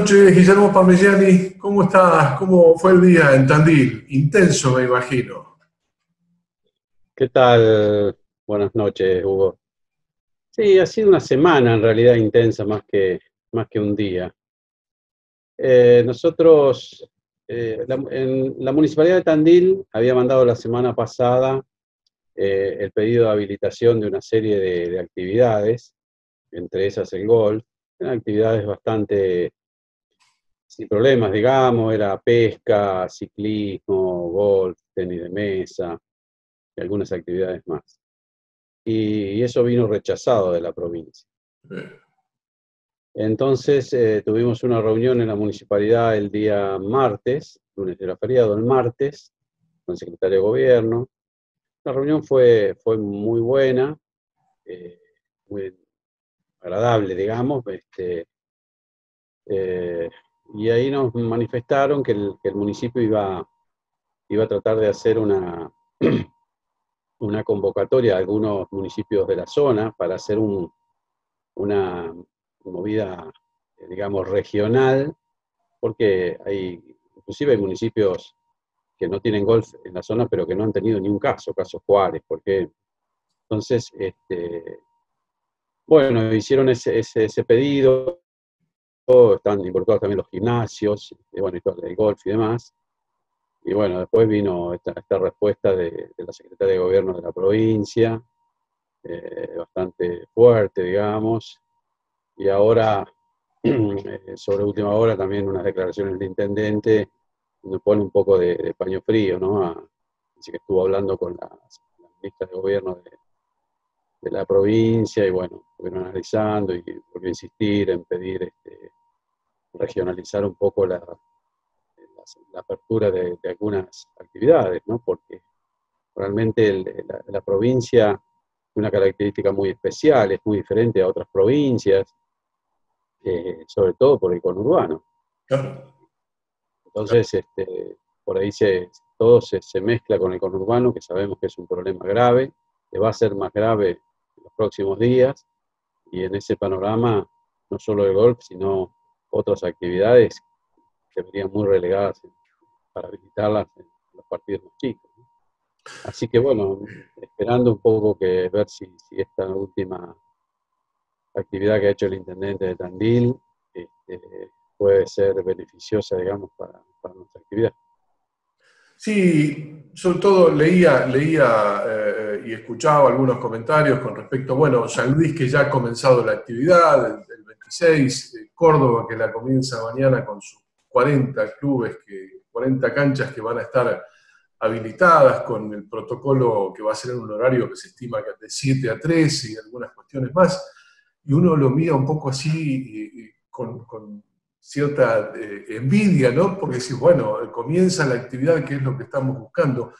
noches, Guillermo Parmigiani. ¿Cómo estás? ¿Cómo fue el día en Tandil? Intenso, me imagino. ¿Qué tal? Buenas noches, Hugo. Sí, ha sido una semana en realidad intensa más que, más que un día. Eh, nosotros, eh, en la Municipalidad de Tandil había mandado la semana pasada eh, el pedido de habilitación de una serie de, actividades, entre esas el golf, actividades bastante sin problemas, digamos, era pesca, ciclismo, golf, tenis de mesa y algunas actividades más. Y, eso vino rechazado de la provincia. Entonces eh, tuvimos una reunión en la municipalidad el día martes, lunes era feriado, el martes, con el secretario de gobierno, la reunión fue, fue muy buena, eh, muy agradable, digamos, este, eh, y ahí nos manifestaron que el, municipio iba, iba a tratar de hacer una, una convocatoria a algunos municipios de la zona para hacer un, una movida, digamos, regional, porque hay, inclusive hay municipios que no tienen golf en la zona, pero que no han tenido ni un caso, caso Juárez, porque entonces, este, bueno, hicieron ese, ese, pedido, están involucrados también los gimnasios, y bueno, y todo el golf y demás. Y bueno, después vino esta, respuesta de, la Secretaría de Gobierno de la provincia, eh, bastante fuerte, digamos. Y ahora, eh, sobre última hora, también unas declaraciones del intendente me pone un poco de, paño frío, ¿no? así que estuvo hablando con la, ministra de gobierno de, la provincia y bueno, estuvieron analizando y volvió a insistir en pedir este, regionalizar un poco la, apertura de, algunas actividades, ¿no? Porque realmente la, provincia tiene una característica muy especial, es muy diferente a otras provincias, eh, sobre todo por el conurbano. Entonces, este, por ahí se, todo se, mezcla con el conurbano, que sabemos que es un problema grave, que va a ser más grave en los próximos días, y en ese panorama, no solo el golf, sino otras actividades que verían muy relegadas para habilitarlas en los partidos chicos. Así que bueno, esperando un poco que ver si, si, esta última actividad que ha hecho el intendente de Tandil este, puede ser beneficiosa, digamos, para, nuestra actividad. Sí, sobre todo leía, leía eh, y escuchaba algunos comentarios con respecto, bueno, San Luis que ya ha comenzado la actividad, el, 26, eh, Córdoba que la comienza mañana con sus 40 clubes, que, 40 canchas que van a estar habilitadas con el protocolo que va a ser en un horario que se estima que de 7 a 3 y algunas cuestiones más, y uno lo mira un poco así con cierta eh, envidia, ¿no? Porque si, bueno, comienza la actividad, que es lo que estamos buscando,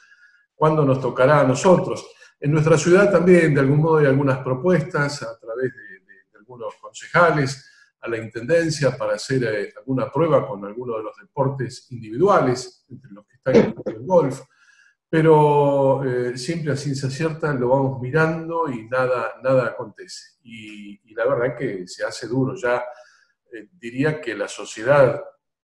¿cuándo nos tocará a nosotros? En nuestra ciudad también, de algún modo, hay algunas propuestas a través de, algunos concejales a la Intendencia para hacer eh, alguna prueba con alguno de los deportes individuales, entre los que están en el golf, pero eh, siempre a ciencia cierta lo vamos mirando y nada, nada acontece. Y, y la verdad que se hace duro ya eh, diría que la sociedad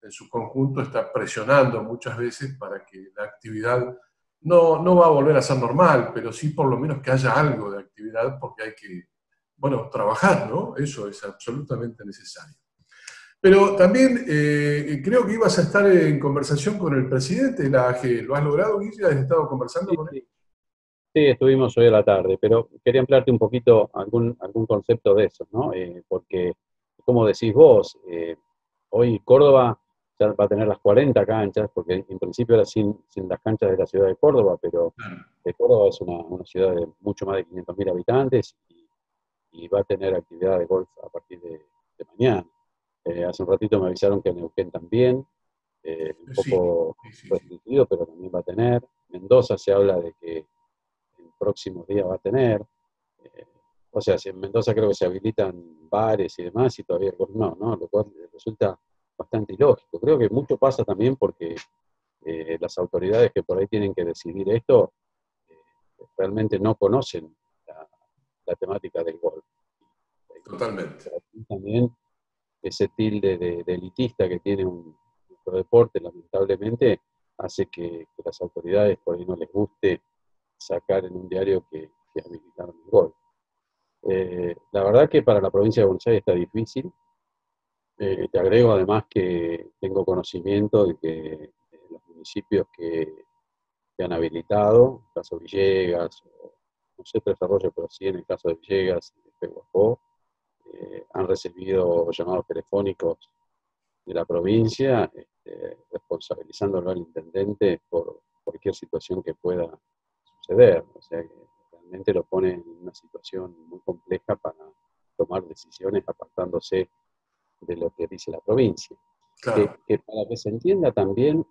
en su conjunto está presionando muchas veces para que la actividad no, no va a volver a ser normal, pero sí por lo menos que haya algo de actividad porque hay que, bueno, trabajar, ¿no? Eso es absolutamente necesario. Pero también eh, creo que ibas a estar en conversación con el presidente de la AG. ¿Lo has logrado, Guille? ¿Has estado conversando con él? Sí, estuvimos hoy a la tarde, pero quería ampliarte un poquito algún, algún concepto de eso, ¿no? Eh, porque como decís vos, eh, hoy Córdoba ya va a tener las 40 canchas, porque en principio era sin, las canchas de la ciudad de Córdoba, pero Córdoba es una, ciudad de mucho más de 500.000 habitantes y, va a tener actividad de golf a partir de, mañana. Eh, hace un ratito me avisaron que Neuquén también, eh, un poco restringido, pero también va a tener. Mendoza se habla de que en próximos días va a tener. O sea, si en Mendoza creo que se habilitan bares y demás y todavía no, ¿no? Lo cual resulta bastante ilógico. Creo que mucho pasa también porque eh, las autoridades que por ahí tienen que decidir esto eh, realmente no conocen la, temática del golf. Totalmente. También ese tilde de, elitista que tiene un, deporte, lamentablemente, hace que, las autoridades por ahí no les guste sacar en un diario que, que habilitaron el gol. Eh, la verdad que para la provincia de Buenos Aires está difícil. Eh, te agrego además que tengo conocimiento de que los municipios que, han habilitado, el caso Villegas, no sé Tres Arroyos, pero sí en el caso de Villegas y de Pehuajó, eh, han recibido llamados telefónicos de la provincia, este, responsabilizándolo al intendente por cualquier situación que pueda suceder. O sea que realmente lo pone en una situación muy compleja para tomar decisiones apartándose de lo que dice la provincia. Que, para que se entienda también,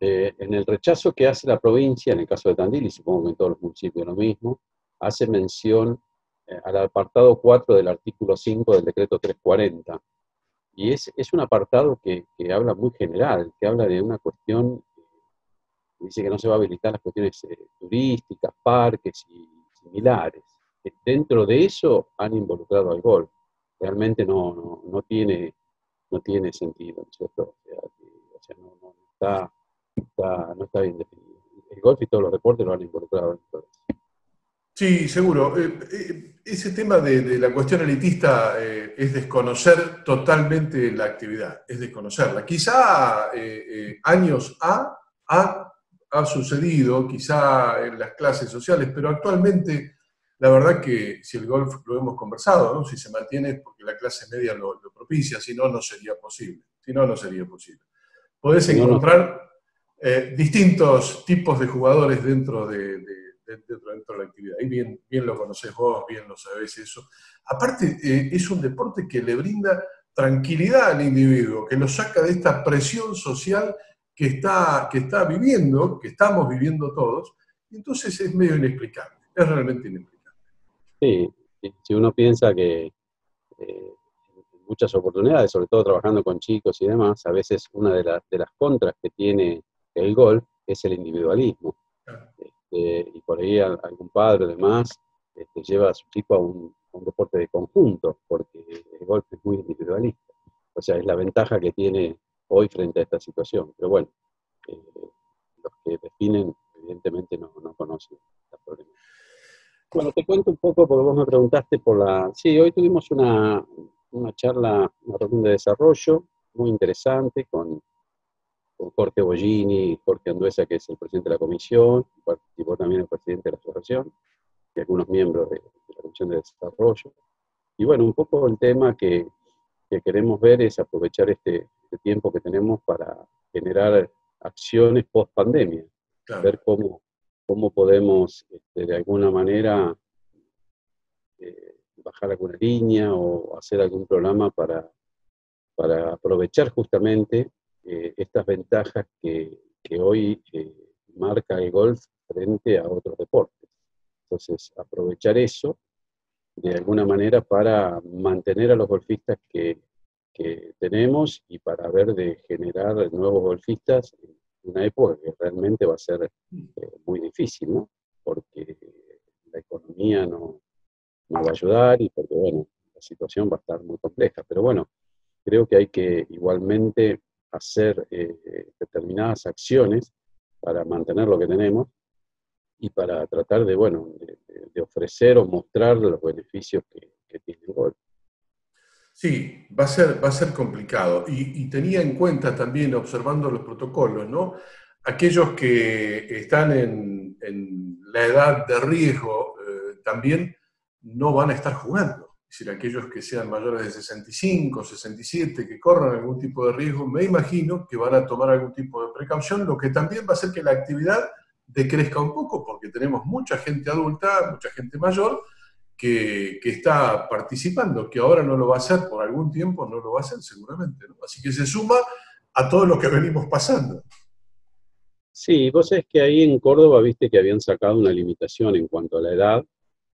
eh, en el rechazo que hace la provincia, en el caso de Tandil, y supongo que en todos los municipios lo mismo, hace mención eh, al apartado 4 del artículo 5 del decreto 340. Y es, es un apartado que, que, habla muy general, que habla de una cuestión, dice que no se va a habilitar las cuestiones eh, turísticas, parques y similares. Dentro de eso han involucrado al golf. Realmente no, no, no tiene, no tiene sentido, ¿cierto? O sea, no, está, no está bien definido. El golf y todos los deportes lo han involucrado eso. Sí, seguro. Eh, eh, ese tema de, la cuestión elitista eh, es desconocer totalmente la actividad, es desconocerla. Quizá años A ha, ha, sucedido, quizá en las clases sociales, pero actualmente la verdad que si el golf lo hemos conversado, ¿no? si se mantiene porque la clase media lo, propicia, si no, no sería posible. Si no, no sería posible. Podés encontrar distintos tipos de jugadores dentro de dentro, de la actividad. Y bien, bien lo conoces vos, bien lo sabés eso. Aparte, eh, es un deporte que le brinda tranquilidad al individuo, que lo saca de esta presión social que está, que está viviendo, que estamos viviendo todos, y entonces es medio inexplicable, es realmente inexplicable. Sí, si uno piensa que eh, muchas oportunidades, sobre todo trabajando con chicos y demás, a veces una de, de las contras que tiene el golf es el individualismo. Este, y por ahí algún padre además este, lleva a su chico a un, deporte de conjunto, porque el golf es muy individualista. O sea, es la ventaja que tiene hoy frente a esta situación. Pero bueno, eh, los que definen evidentemente no, no conocen el problema. Bueno, te cuento un poco porque vos me preguntaste por la... Sí, hoy tuvimos una, una charla, una reunión de desarrollo muy interesante con con Jorge Bollini, Jorge Anduesa, que es el presidente de la comisión, participó también el presidente de la asociación y algunos miembros de, la comisión de desarrollo. Y bueno, un poco el tema que, queremos ver es aprovechar este, este, tiempo que tenemos para generar acciones post pandemia, ver cómo, cómo podemos este, de alguna manera eh, bajar alguna línea o hacer algún programa para, para aprovechar justamente eh, estas ventajas que, hoy eh, marca el golf frente a otros deportes. Entonces, aprovechar eso de alguna manera para mantener a los golfistas que, tenemos y para ver de generar nuevos golfistas en una época que realmente va a ser eh, muy difícil, ¿no? Porque la economía no, no va a ayudar y porque, bueno, la situación va a estar muy compleja. Pero bueno, creo que hay que igualmente hacer eh, determinadas acciones para mantener lo que tenemos y para tratar de, bueno, de, ofrecer o mostrar los beneficios que, tiene el golf. Sí, va a ser, va a ser complicado. Y, tenía en cuenta también, observando los protocolos, ¿no? Aquellos que están en, la edad de riesgo eh, también no van a estar jugando es decir, aquellos que sean mayores de 65, 67, que corran algún tipo de riesgo, me imagino que van a tomar algún tipo de precaución, lo que también va a hacer que la actividad decrezca un poco, porque tenemos mucha gente adulta, mucha gente mayor, que, está participando, que ahora no lo va a hacer por algún tiempo, no lo va a hacer seguramente. Así que se suma a todo lo que venimos pasando. Sí, vos sabés que ahí en Córdoba viste que habían sacado una limitación en cuanto a la edad,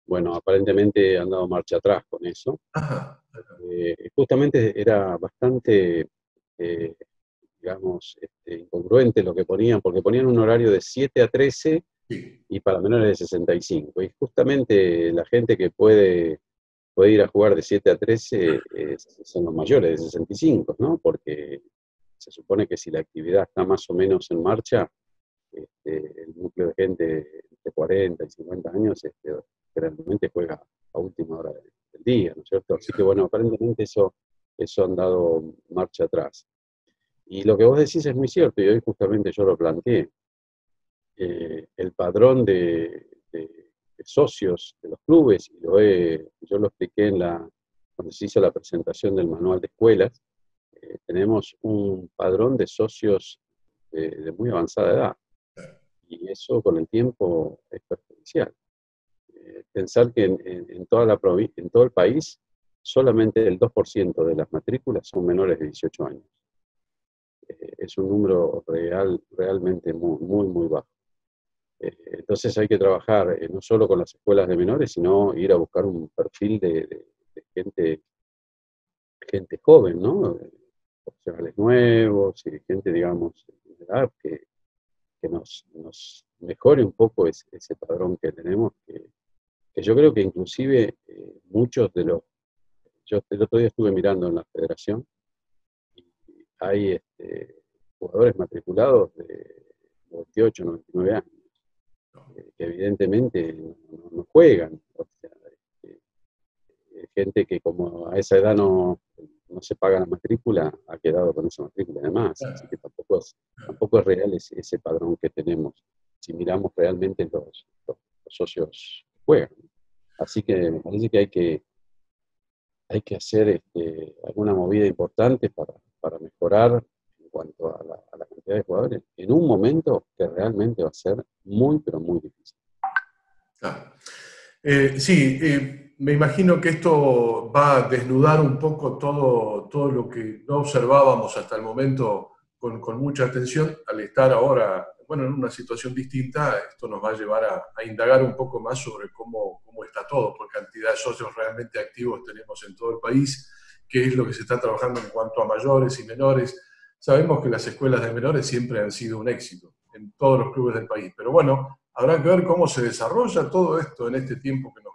bueno, aparentemente han dado marcha atrás con eso. Eh, justamente era bastante, eh, digamos, este, incongruente lo que ponían, porque ponían un horario de 7 a 13 y para menores de 65. Y justamente la gente que puede, puede ir a jugar de 7 a 13 son los mayores de 65, ¿no? Porque se supone que si la actividad está más o menos en marcha, este, el núcleo de gente de 40 y 50 años este, generalmente juega a última hora del, día, ¿no es cierto? Así que bueno, aparentemente eso, eso han dado marcha atrás. Y lo que vos decís es muy cierto, y hoy justamente yo lo planteé. Eh, el padrón de, socios de los clubes, y lo yo lo expliqué en la, cuando se hizo la presentación del manual de escuelas, eh, tenemos un padrón de socios de, muy avanzada edad. Y eso con el tiempo es perjudicial. Eh, pensar que en, todo el país solamente el 2% de las matrículas son menores de 18 años. Eh, es un número real, realmente muy, muy bajo. Entonces hay que trabajar no solo con las escuelas de menores, sino ir a buscar un perfil de, gente, gente joven, ¿no? profesionales nuevos y gente, digamos, que, que nos, mejore un poco ese, padrón que tenemos, que, yo creo que inclusive eh, muchos de los... Yo el otro día estuve mirando en la federación y hay este, jugadores matriculados de 98, 99 años, eh, que evidentemente no, juegan. O sea, este, gente que como a esa edad no, no se paga la matrícula, ha quedado con esa matrícula además. Así que tampoco es, tampoco es real ese, padrón que tenemos si miramos realmente los, socios que juegan. Así que me parece que hay que, hay que hacer este, alguna movida importante para, mejorar en cuanto a la, cantidad de jugadores en un momento que realmente va a ser muy, pero muy difícil. Eh, sí, eh, me imagino que esto va a desnudar un poco todo, todo lo que no observábamos hasta el momento con, mucha atención. Al estar ahora, bueno, en una situación distinta, esto nos va a llevar a, indagar un poco más sobre cómo, cómo, está todo, por cantidad de socios realmente activos tenemos en todo el país, qué es lo que se está trabajando en cuanto a mayores y menores. Sabemos que las escuelas de menores siempre han sido un éxito en todos los clubes del país, pero bueno, habrá que ver cómo se desarrolla todo esto en este tiempo que nos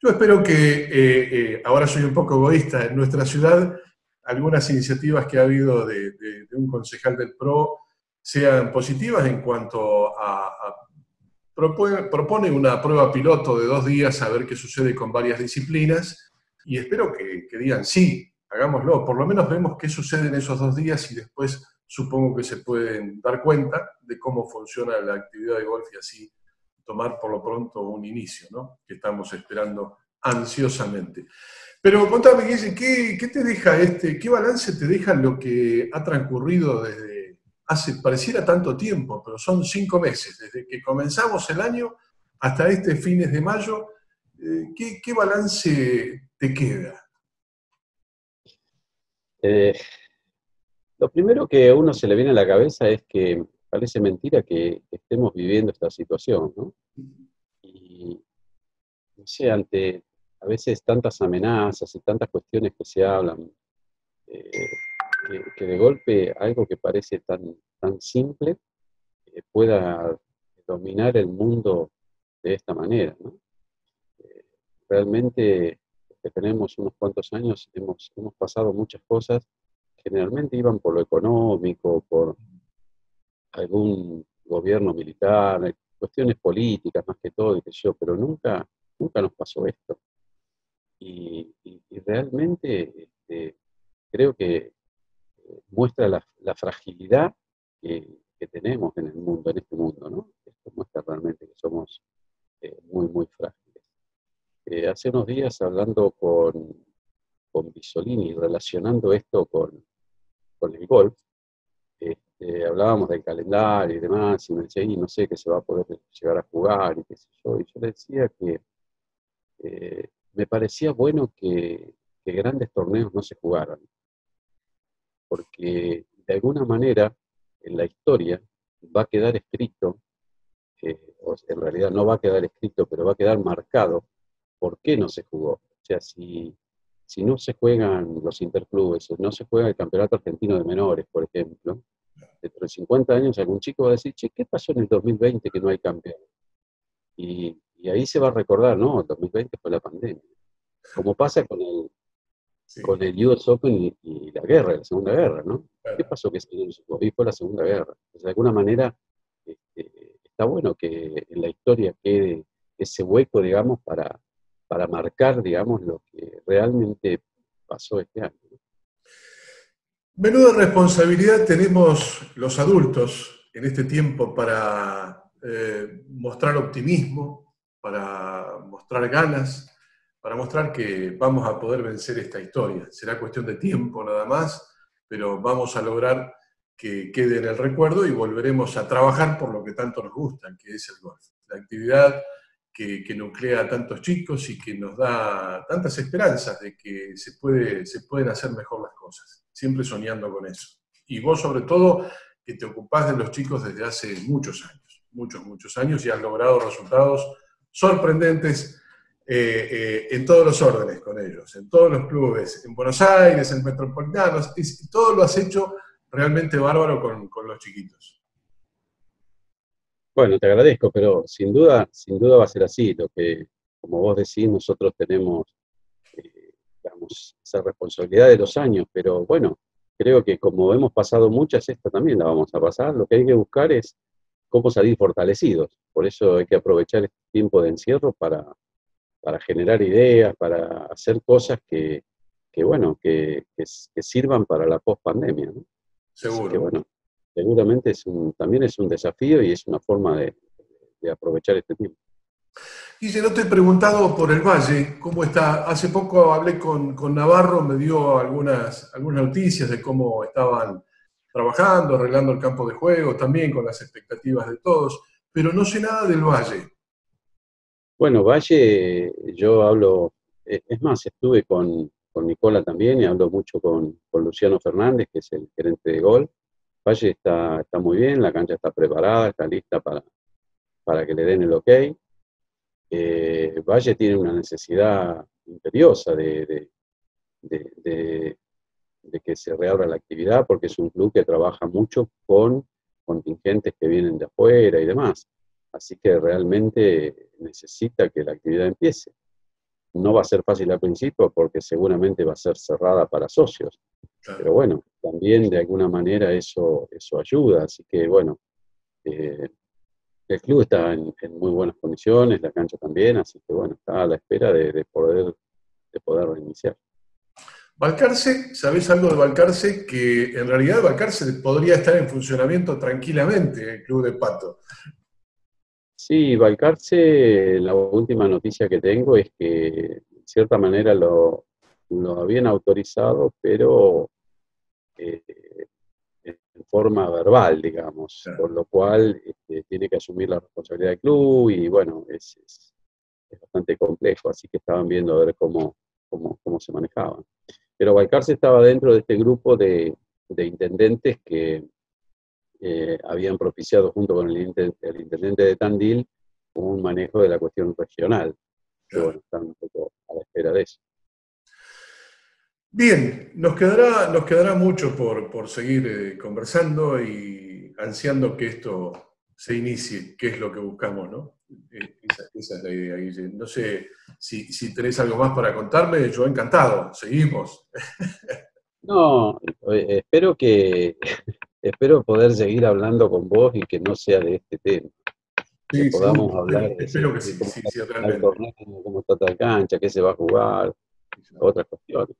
yo espero que, eh, eh, ahora soy un poco egoísta, en nuestra ciudad algunas iniciativas que ha habido de, un concejal del PRO sean positivas en cuanto a, propone, una prueba piloto de dos días a ver qué sucede con varias disciplinas y espero que digan sí, hagámoslo, por lo menos vemos qué sucede en esos dos días y después supongo que se pueden dar cuenta de cómo funciona la actividad de golf y así tomar por lo pronto un inicio, ¿no? que estamos esperando ansiosamente. Pero contame, ¿qué, ¿qué te deja este, qué balance te deja lo que ha transcurrido desde hace, pareciera tanto tiempo, pero son cinco meses, desde que comenzamos el año hasta este fines de mayo, eh, ¿qué, balance te queda? Eh, lo primero que a uno se le viene a la cabeza es que parece mentira que estemos viviendo esta situación, ¿no? Y, no sé, ante a veces tantas amenazas y tantas cuestiones que se hablan, eh, que, de golpe algo que parece tan, tan simple eh, pueda dominar el mundo de esta manera, ¿no? Realmente, tenemos unos cuantos años, hemos, hemos pasado muchas cosas, generalmente iban por lo económico, por algún gobierno militar, cuestiones políticas más que todo, y yo, pero nunca, nunca nos pasó esto. Y, realmente este, creo que eh, muestra la, fragilidad que, tenemos en el mundo, en este mundo, ¿no? Esto muestra realmente que somos eh, muy, muy frágiles. Eh, hace unos días hablando con, con Bisolini, relacionando esto con, con el golf, eh, hablábamos del calendario y demás, y me decía, y no sé qué se va a poder llegar a jugar, y qué sé yo, y yo le decía que eh, me parecía bueno que, grandes torneos no se jugaran, porque de alguna manera en la historia va a quedar escrito, eh, o en realidad no va a quedar escrito, pero va a quedar marcado por qué no se jugó. O sea, si, si no se juegan los interclubes, no se juega el Campeonato Argentino de Menores, por ejemplo, dentro de 50 años algún chico va a decir, che, ¿qué pasó en el 2020 que no hay campeón? Y, ahí se va a recordar, no, el 2020 fue la pandemia. como pasa con el, con el US Open y, la guerra, la Segunda Guerra, ¿no? ¿Qué pasó que se y fue la Segunda Guerra? de alguna manera este, está bueno que en la historia quede ese hueco, digamos, para, para marcar, digamos, lo que realmente pasó este año. Menuda responsabilidad tenemos los adultos en este tiempo para eh, mostrar optimismo, para mostrar ganas, para mostrar que vamos a poder vencer esta historia. Será cuestión de tiempo nada más, pero vamos a lograr que quede en el recuerdo y volveremos a trabajar por lo que tanto nos gusta, que es el golf. La actividad que, nuclea a tantos chicos y que nos da tantas esperanzas de que se, puede, se pueden hacer mejor las cosas, siempre soñando con eso. Y vos sobre todo, que te ocupás de los chicos desde hace muchos años, muchos, muchos años y has logrado resultados sorprendentes eh, eh, en todos los órdenes con ellos, en todos los clubes, en Buenos Aires, en Metropolitanos, y todo lo has hecho realmente bárbaro con, con los chiquitos. Bueno, te agradezco, pero sin duda, sin duda va a ser así. Lo que, como vos decís, nosotros tenemos, eh, esa responsabilidad de los años, pero bueno, creo que como hemos pasado muchas, esta también la vamos a pasar. Lo que hay que buscar es cómo salir fortalecidos. Por eso hay que aprovechar este tiempo de encierro para, para generar ideas, para hacer cosas que, bueno, que, sirvan para la post-pandemia. Seguro. bueno, seguramente es también es un desafío y es una forma de, aprovechar este tiempo. Y si no te he preguntado por el Valle, ¿cómo está? Hace poco hablé con, Navarro, me dio algunas, algunas noticias de cómo estaban trabajando, arreglando el campo de juego, también con las expectativas de todos, pero no sé nada del Valle. Bueno, Valle, yo hablo, e, es más, estuve con, con Nicola también y hablo mucho con, con Luciano Fernández, que es el gerente de gol, Valle está, está muy bien, la cancha está preparada, está lista para, para que le den el ok. Eh, Valle tiene una necesidad imperiosa de, de, que se reabra la actividad porque es un club que trabaja mucho con contingentes que vienen de afuera y demás. Así que realmente necesita que la actividad empiece. No va a ser fácil al principio porque seguramente va a ser cerrada para socios. Pero bueno, también de alguna manera eso, eso ayuda. Así que bueno, eh, el club está en, muy buenas condiciones, la cancha también, así que bueno, está a la espera de, poder, de poder reiniciar. Balcarce, ¿sabés algo de Balcarce? Que en realidad Balcarce podría estar en funcionamiento tranquilamente, el club de Pato. Sí, Balcarce, la última noticia que tengo es que de cierta manera lo, lo habían autorizado, pero eh, en forma verbal, digamos, por lo cual este, tiene que asumir la responsabilidad del club y bueno, es, bastante complejo, así que estaban viendo a ver cómo, cómo, se manejaban. Pero Balcarce estaba dentro de este grupo de, intendentes que eh, habían propiciado junto con el, intendente de Tandil un manejo de la cuestión regional. Pero bueno, están un poco a la espera de eso. Bien, nos quedará, nos quedará mucho por, seguir eh, conversando y ansiando que esto se inicie, que es lo que buscamos, ¿no? Eh, esa, es la idea, Guille. No sé si, si, tenés algo más para contarme, yo encantado, seguimos. No, eh, espero que espero poder seguir hablando con vos y que no sea de este tema. que podamos hablar espero que sí, sí, sí, cómo está la cancha, qué se va a jugar, otras cuestiones.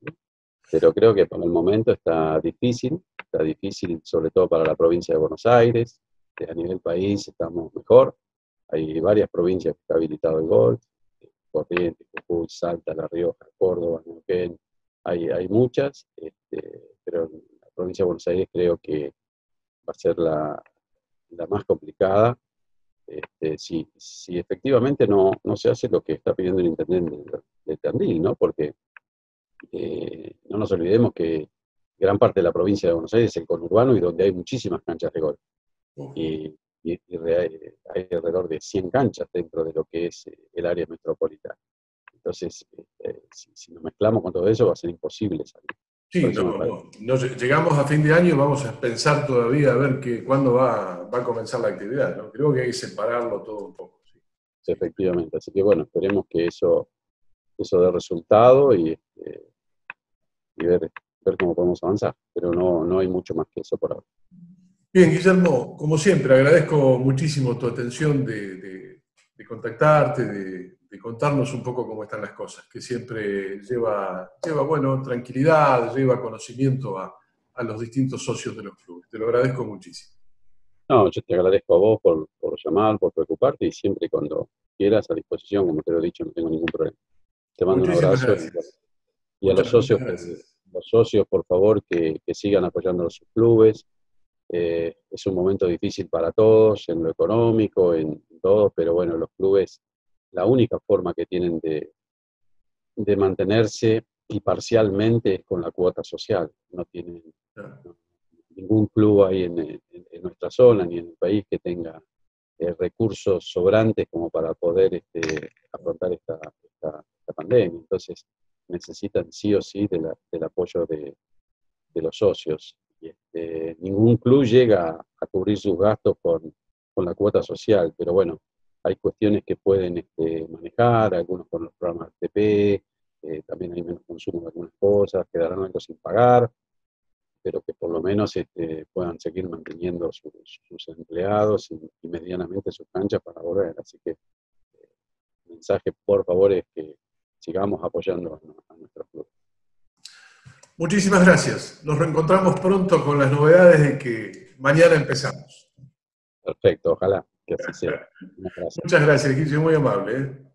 Pero creo que por el momento está difícil, está difícil sobre todo para la provincia de Buenos Aires, a nivel país estamos mejor. Hay varias provincias que está habilitado el golf, Corrientes, Jujuy, Salta, La Rioja, Córdoba, Neuquén, hay, hay muchas, este, pero la provincia de Buenos Aires creo que va a ser la, la más complicada este, si, si, efectivamente no, no, se hace lo que está pidiendo el intendente de, de Tandil, ¿no? Porque eh, no nos olvidemos que gran parte de la provincia de Buenos Aires es el conurbano y donde hay muchísimas canchas de golf. Y, hay alrededor de 100 canchas dentro de lo que es eh, el área metropolitana. Entonces, este, si, nos mezclamos con todo eso, va a ser imposible salir. Sí, no, llegamos a fin de año y vamos a pensar todavía a ver que, cuándo va, va a comenzar la actividad. ¿no? Creo que hay que separarlo todo un poco. Efectivamente, así que bueno, esperemos que eso eso dé resultado y, y ver, ver cómo podemos avanzar. Pero no, no hay mucho más que eso por ahora. Bien, Guillermo, como siempre, agradezco muchísimo tu atención de, contactarte, de, contarnos un poco cómo están las cosas, que siempre lleva, lleva bueno, tranquilidad, lleva conocimiento a, los distintos socios de los clubes. Te lo agradezco muchísimo. No, yo te agradezco a vos por, llamar, por preocuparte y siempre cuando quieras a disposición, como te lo he dicho, no tengo ningún problema. Te mando un abrazo y, a los socios, los socios, por favor, que, que sigan apoyando a sus clubes, eh, es un momento difícil para todos, en lo económico, en todo, pero bueno, los clubes, la única forma que tienen de, de mantenerse y parcialmente es con la cuota social. No tienen ningún club ahí en, nuestra zona ni en el país que tenga eh, recursos sobrantes como para poder este, afrontar esta, esta, pandemia. Entonces necesitan sí o sí del apoyo de, de los socios. Este, ningún club llega a cubrir sus gastos con, la cuota social, pero bueno, hay cuestiones que pueden este, manejar, algunos con los programas TP, eh, también hay menos consumo de algunas cosas, quedarán algo sin pagar, pero que por lo menos este, puedan seguir manteniendo sus, empleados y, medianamente sus canchas para volver. Así que el eh, mensaje, por favor, es que sigamos apoyando a, a nuestros clubes. Muchísimas gracias. Nos reencontramos pronto con las novedades de que mañana empezamos. Perfecto, ojalá que así sea. Muchas gracias, Guille, muy amable. ¿eh?